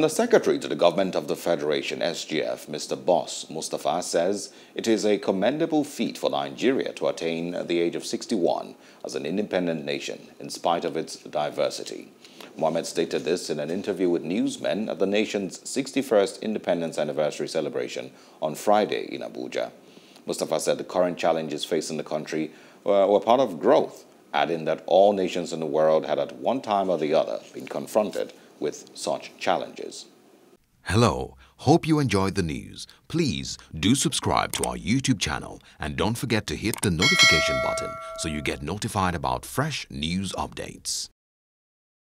The Secretary to the Government of the Federation, SGF, Mr. Boss Mustapha, says it is a commendable feat for Nigeria to attain the age of 61 as an independent nation in spite of its diversity. Mohammed stated this in an interview with newsmen at the nation's 61st Independence Anniversary celebration on Friday in Abuja. Mustapha said the current challenges facing the country were, were part of growth, adding that all nations in the world had at one time or the other been confronted with such challenges. Hello, hope you enjoyed the news. Please do subscribe to our YouTube channel and don't forget to hit the notification button so you get notified about fresh news updates.